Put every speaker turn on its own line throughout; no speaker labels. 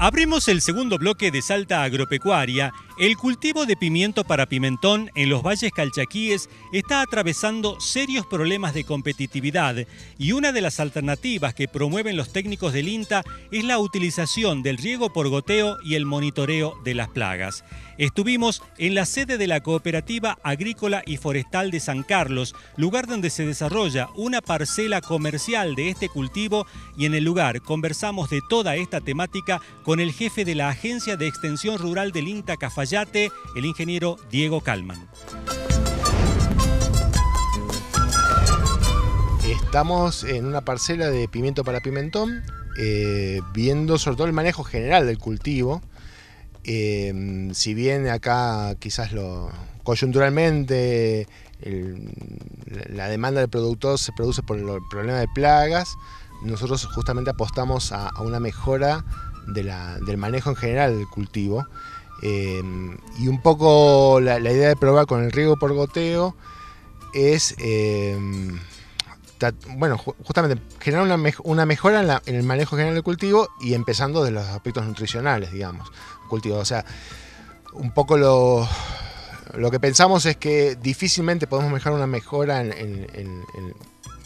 Abrimos el segundo bloque de Salta Agropecuaria. El cultivo de pimiento para pimentón en los valles calchaquíes está atravesando serios problemas de competitividad y una de las alternativas que promueven los técnicos del INTA es la utilización del riego por goteo y el monitoreo de las plagas. Estuvimos en la sede de la Cooperativa Agrícola y Forestal de San Carlos, lugar donde se desarrolla una parcela comercial de este cultivo y en el lugar conversamos de toda esta temática con el jefe de la Agencia de Extensión Rural del INTA Cafayate, el ingeniero Diego Calman.
Estamos en una parcela de pimiento para pimentón, eh, viendo sobre todo el manejo general del cultivo. Eh, si bien acá quizás lo coyunturalmente la demanda del productor se produce por el problema de plagas, nosotros justamente apostamos a, una mejora del manejo en general del cultivo. Eh, y un poco la, idea de probar con el riego por goteo es bueno, justamente generar una, mejora en, el manejo general del cultivo y empezando de los aspectos nutricionales, digamos, cultivo. O sea, un poco lo, lo que pensamos es que difícilmente podemos mejorar una mejora en,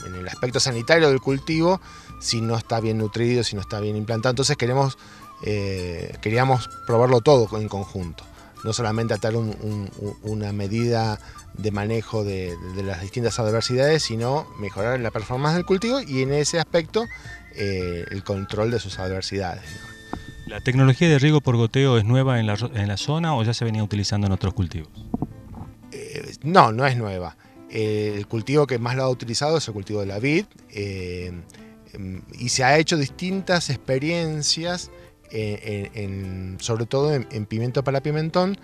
el aspecto sanitario del cultivo si no está bien nutrido, si no está bien implantado. Entonces queremos, eh, queríamos probarlo todo en conjunto, no solamente atar una medida de manejo de, las distintas adversidades, sino mejorar la performance del cultivo y en ese aspecto eh, el control de sus adversidades.
¿La tecnología de riego por goteo es nueva en la, en la zona o ya se venía utilizando en otros cultivos?
Eh, no, no es nueva. el cultivo que más lo ha utilizado es el cultivo de la vid eh, y se ha hecho distintas experiencias, sobre todo en pimiento para pimentón,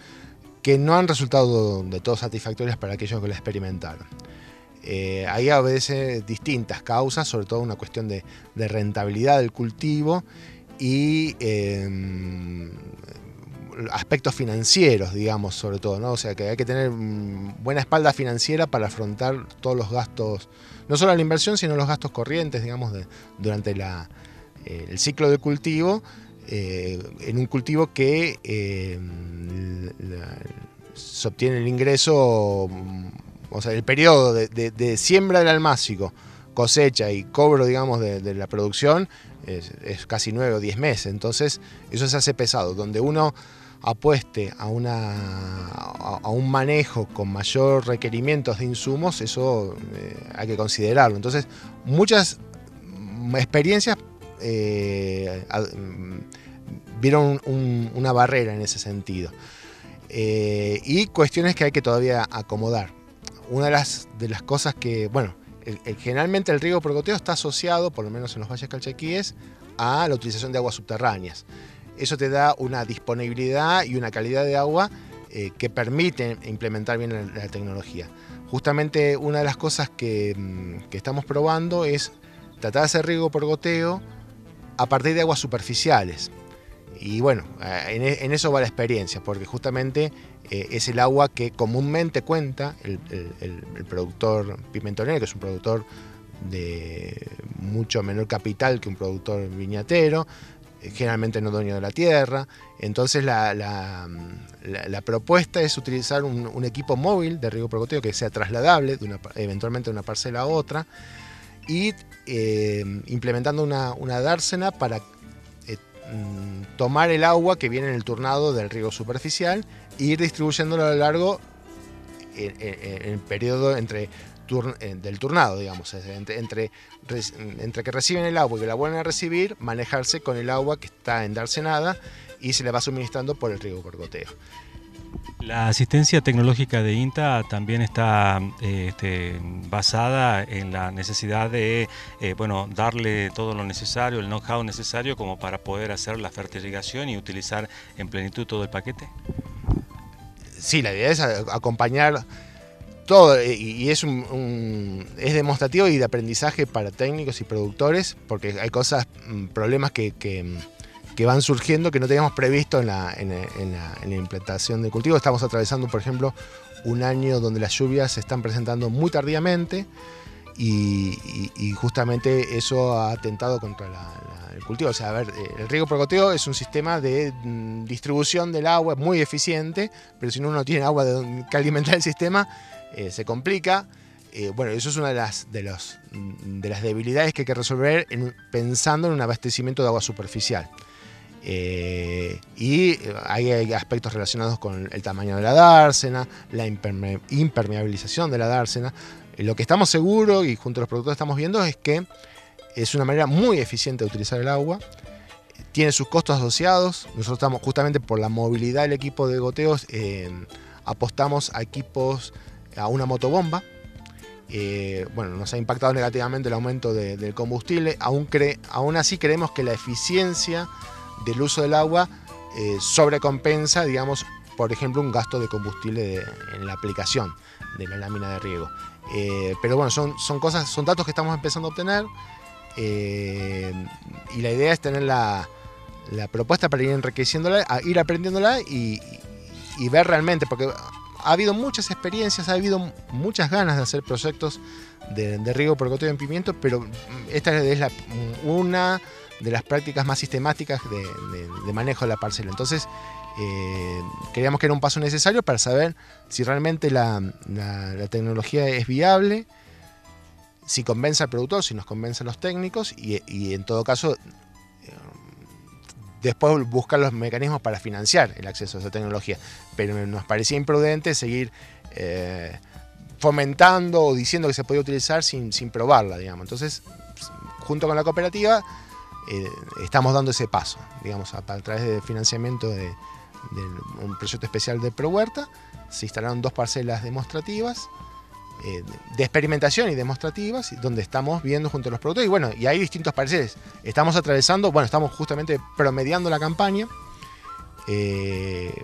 que no han resultado de todo satisfactorias para aquellos que la experimentaron. Eh, ahí obedece distintas causas, sobre todo una cuestión de, rentabilidad del cultivo y em, aspectos financieros, digamos, sobre todo, ¿no? O sea que hay que tener mm, buena espalda financiera para afrontar todos los gastos, no solo la inversión, sino los gastos corrientes, digamos, durante eh, el ciclo de cultivo eh, en un cultivo que eh, se obtiene el ingreso, mm, o sea, el periodo de, siembra del almácigo, cosecha y cobro, digamos, de, la producción es, casi nueve o diez meses. Entonces, eso se hace pesado. Donde uno apueste a, una, a, un manejo con mayor requerimientos de insumos, eso eh, hay que considerarlo. Entonces, muchas experiencias eh, mm, vieron una barrera en ese sentido. Eh, y cuestiones que hay que todavía acomodar. Una de las, de las cosas que, bueno, generalmente el riego por goteo está asociado, por lo menos en los valles calchaquíes, a la utilización de aguas subterráneas. Eso te da una disponibilidad y una calidad de agua eh, que permiten implementar bien la, tecnología. Justamente una de las cosas que, mm, que estamos probando es tratar de hacer riego por goteo a partir de aguas superficiales. Y bueno, eh, en, eso va la experiencia, porque justamente eh, es el agua que comúnmente cuenta el, productor pimentonero, que es un productor de mucho menor capital que un productor viñatero, eh, generalmente no dueño de la tierra. Entonces la, propuesta es utilizar un, equipo móvil de riego por que sea trasladable eventualmente de una parcela a otra y implementando una, una dársena para Mm, tomar el agua que viene en el turnado del riego superficial e ir distribuyéndolo a lo largo en, el periodo entre eh, del turnado, digamos, entre, entre, que reciben el agua y que la vuelven a recibir, manejarse con el agua que está en darse nada y se le va suministrando por el riego por goteo.
La asistencia tecnológica de INTA también está eh, este, basada en la necesidad de eh, bueno, darle todo lo necesario, el know-how necesario como para poder hacer la fertilización y utilizar en plenitud todo el paquete.
Sí, la idea es acompañar todo y es, un, es demostrativo y de aprendizaje para técnicos y productores porque hay cosas, mm, problemas que que van surgiendo que no teníamos previsto en la, implantación del cultivo. Estamos atravesando, por ejemplo, un año donde las lluvias se están presentando muy tardíamente y, justamente eso ha atentado contra el cultivo. O sea, a ver, eh, el riego por goteo es un sistema de mm, distribución del agua muy eficiente, pero si uno no tiene agua de que alimentar el sistema, eh, se complica. Eh, bueno, eso es una de las, de, los, mm, de las debilidades que hay que resolver pensando en un abastecimiento de agua superficial. Y hay, aspectos relacionados con el tamaño de la dársena, la impermeabilización de la dársena. Lo que estamos seguros y junto a los productores estamos viendo es que es una manera muy eficiente de utilizar el agua. Tiene sus costos asociados. Nosotros estamos justamente por la movilidad del equipo de goteos, eh, apostamos a equipos, a una motobomba. Eh, bueno, nos ha impactado negativamente el aumento del combustible. Aún, aún así creemos que la eficiencia del uso del agua eh, sobrecompensa, digamos, por ejemplo, un gasto de combustible en la aplicación de la lámina de riego. pero bueno, son, son cosas, son datos que estamos empezando a obtener. Eh, y la idea es tener la, propuesta para ir enriqueciéndola, ir aprendiéndola y, ver realmente, porque ha habido muchas experiencias, ha habido muchas ganas de hacer proyectos de, riego por goteo en pimiento, pero esta es la, una de las prácticas más sistemáticas de, manejo de la parcela. Entonces, eh, que era un paso necesario para saber si realmente la tecnología es viable si convence al productor, si nos convencen los técnicos y, en todo caso eh, después buscar los mecanismos para financiar el acceso a esa tecnología. Pero nos parecía imprudente seguir eh, fomentando o diciendo que se podía utilizar sin, probarla, digamos. Entonces, junto con la cooperativa, eh, estamos dando ese paso, digamos, a, través de financiamiento de, de un proyecto especial de Pro Huerta. Se instalaron dos parcelas demostrativas eh, de experimentación y demostrativas, donde estamos viendo junto a los productores. Y bueno, y hay distintos pareceres. Estamos atravesando, bueno, estamos justamente promediando la campaña. Eh,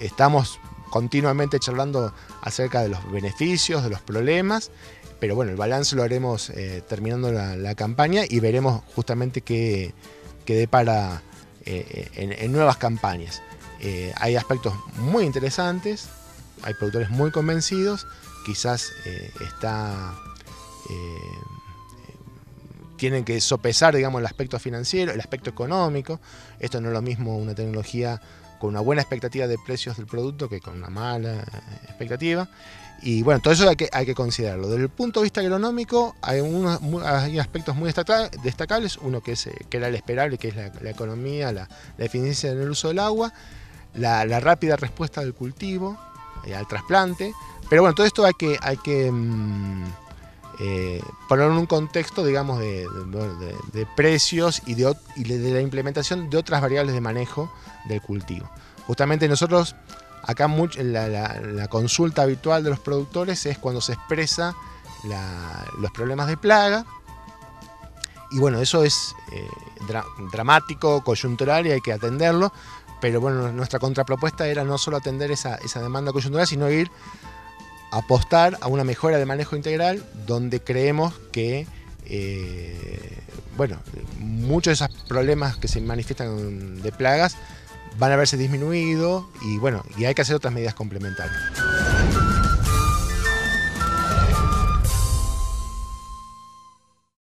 estamos continuamente charlando acerca de los beneficios, de los problemas. Pero bueno, el balance lo haremos eh, terminando la, campaña y veremos justamente qué, qué depara en, nuevas campañas. hay aspectos muy interesantes, hay productores muy convencidos quizás eh, está eh, tienen que sopesar digamos el aspecto financiero, el aspecto económico. Esto no es lo mismo una tecnología con una buena expectativa de precios del producto que con una mala expectativa. Y bueno, todo eso hay que, hay que considerarlo. Desde el punto de vista agronómico hay, unos, hay aspectos muy destacables. Uno que, es, eh, que era el esperable, que es la, economía, la, eficiencia en el uso del agua, la, rápida respuesta del cultivo, al trasplante, pero bueno, todo esto hay que, hay que mm, eh, ponerlo en un contexto, digamos, de, precios y, de, la implementación de otras variables de manejo del cultivo. Justamente nosotros, acá la, la, consulta habitual de los productores es cuando se expresa los problemas de plaga. Y bueno, eso es eh, dramático, coyuntural y hay que atenderlo. Pero bueno, nuestra contrapropuesta era no solo atender esa demanda coyuntural, sino ir apostar a una mejora de manejo integral donde creemos que eh, bueno, muchos de esos problemas que se manifiestan de plagas van a verse disminuido y bueno, y hay que hacer otras medidas complementarias.